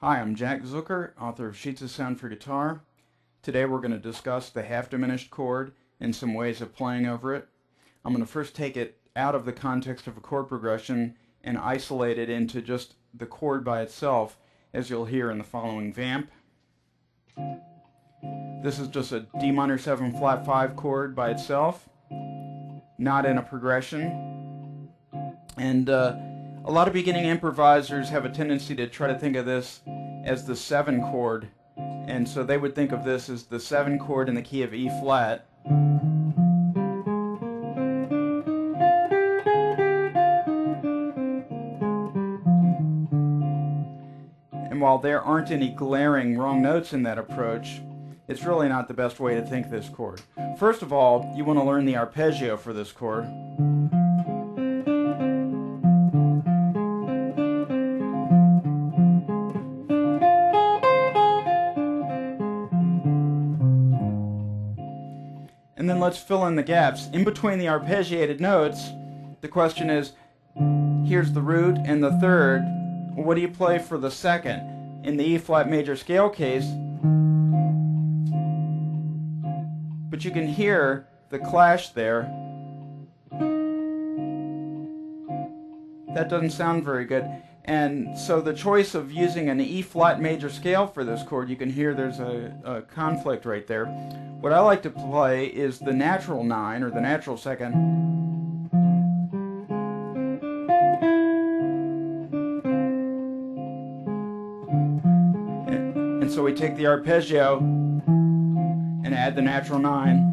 Hi, I'm Jack Zucker, author of Sheets of Sound for Guitar. Today we're going to discuss the half diminished chord and some ways of playing over it. I'm going to first take it out of the context of a chord progression and isolate it into just the chord by itself, as you'll hear in the following vamp. This is just a D minor 7 flat 5 chord by itself, not in a progression. And uh, a lot of beginning improvisers have a tendency to try to think of this as the 7 chord, and so they would think of this as the 7 chord in the key of E flat. And while there aren't any glaring wrong notes in that approach, it's really not the best way to think this chord. First of all, you want to learn the arpeggio for this chord. Let's fill in the gaps. In between the arpeggiated notes, the question is, here's the root and the third. What do you play for the second? In the E flat major scale case, but you can hear the clash there. That doesn't sound very good. And so the choice of using an E flat major scale for this chord, you can hear there's a, a, conflict right there. What I like to play is the natural nine or the natural second. And so we take the arpeggio and add the natural nine.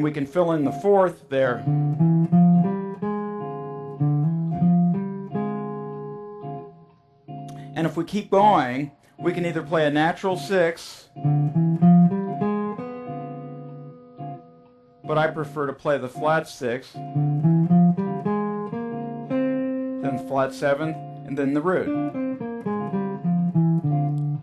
And we can fill in the fourth there. And if we keep going, we can either play a natural six, but I prefer to play the flat six, then the flat seventh, and then the root.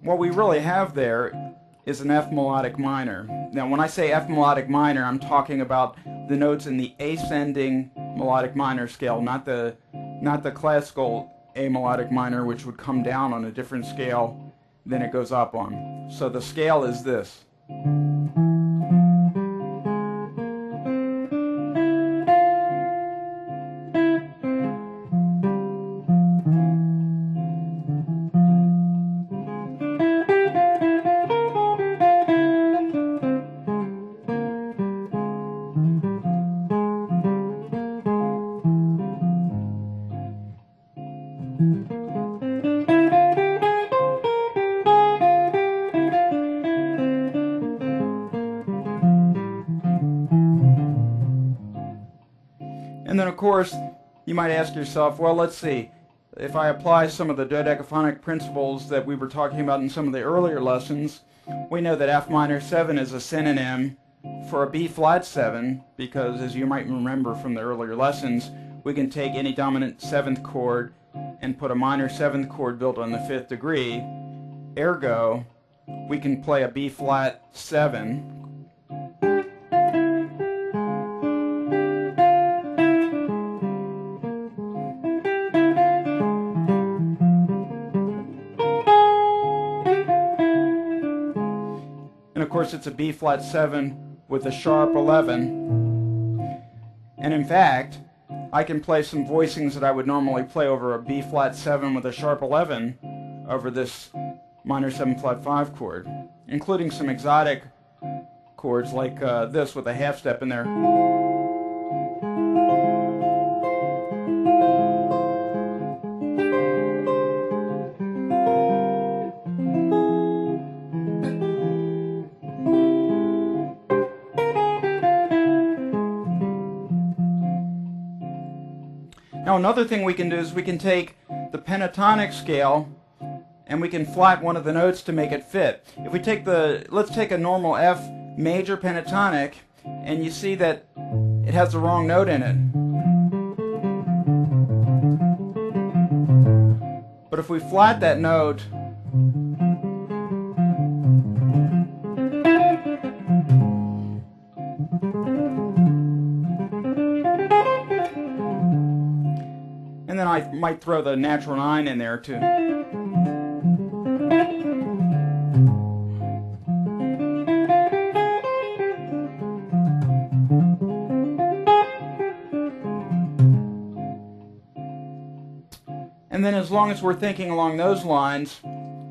What we really have there is an F melodic minor. Now, when I say F melodic minor, I'm talking about the notes in the ascending melodic minor scale, not the not the classical A melodic minor, which would come down on a different scale than it goes up on. So the scale is this. And then, of course, you might ask yourself, well, let's see. If I apply some of the dodecaphonic principles that we were talking about in some of the earlier lessons, we know that F minor 7 is a synonym for a B flat 7 because, as you might remember from the earlier lessons, we can take any dominant 7th chord and put a minor 7th chord built on the 5th degree. Ergo, we can play a B flat 7 And of course, it's a B flat 7 with a sharp 11. And in fact, I can play some voicings that I would normally play over a B flat 7 with a sharp 11 over this minor 7 flat 5 chord, including some exotic chords like uh, this with a half step in there. Now another thing we can do is we can take the pentatonic scale and we can flat one of the notes to make it fit. If we take the, let's take a normal F major pentatonic and you see that it has the wrong note in it. But if we flat that note might throw the natural 9 in there too. And then as long as we're thinking along those lines,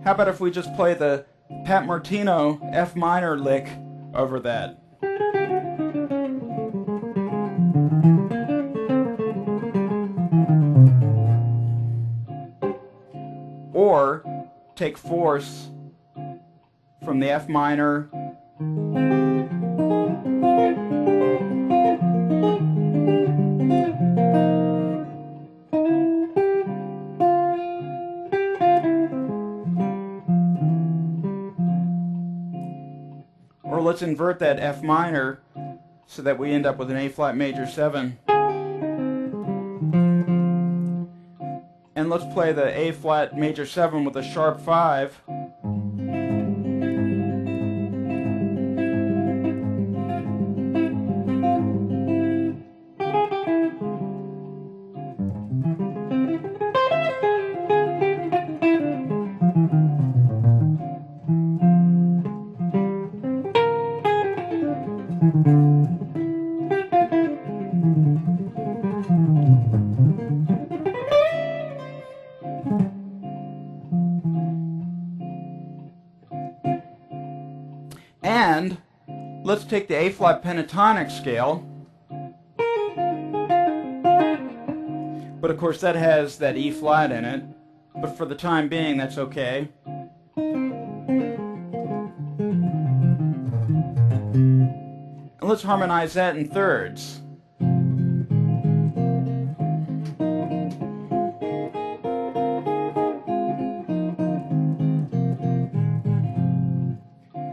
how about if we just play the Pat Martino F minor lick over that? Take fourths from the F minor Or let's invert that F minor so that we end up with an A flat major 7. And let's play the A flat major 7 with a sharp 5. Take the A flat pentatonic scale. But of course that has that E flat in it. But for the time being that's okay. And let's harmonize that in thirds.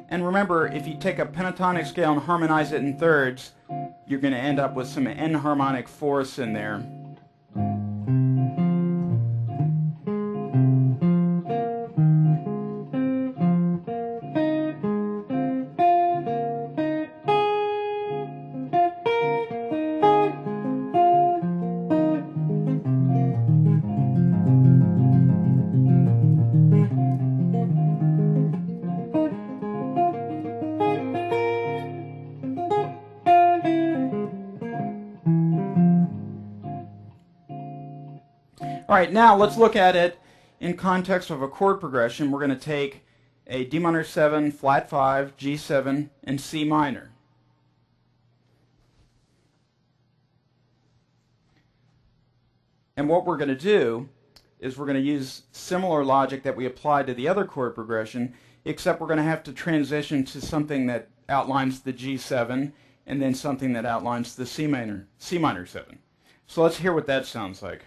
And remember, if you take a pentatonic scale and harmonize it in thirds, you're going to end up with some enharmonic fourths in there. All right, now let's look at it in context of a chord progression. We're going to take a D minor 7, flat 5, G7, and C minor. And what we're going to do is we're going to use similar logic that we applied to the other chord progression, except we're going to have to transition to something that outlines the G7 and then something that outlines the C minor, C minor 7. So let's hear what that sounds like.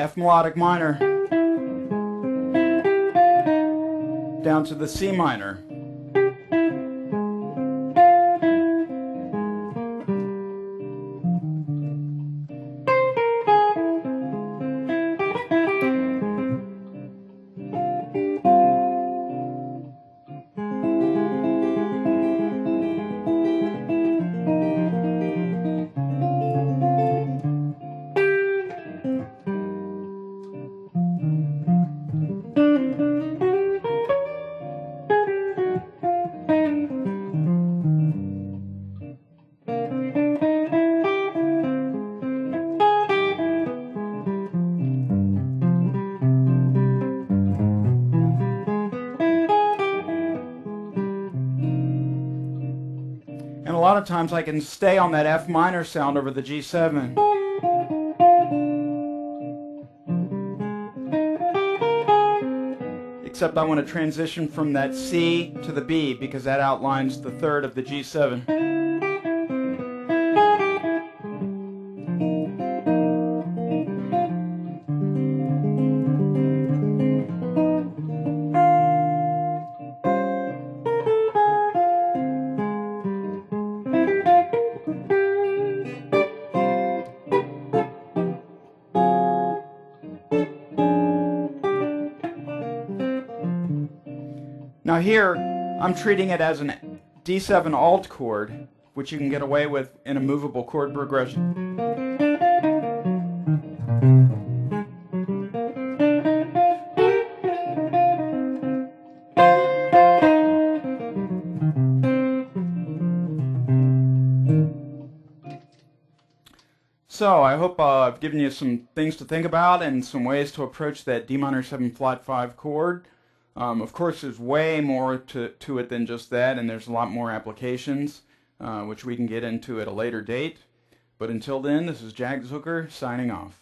F melodic minor down to the C minor. Of times I can stay on that F minor sound over the G7. Except I want to transition from that C to the B because that outlines the third of the G7. Here, I'm treating it as an D7 alt chord, which you can get away with in a movable chord progression. So I hope uh, I've given you some things to think about and some ways to approach that D minor 7 flat 5 chord. Um, of course, there's way more to, to it than just that, and there's a lot more applications, uh, which we can get into at a later date. But until then, this is Jack Zucker signing off.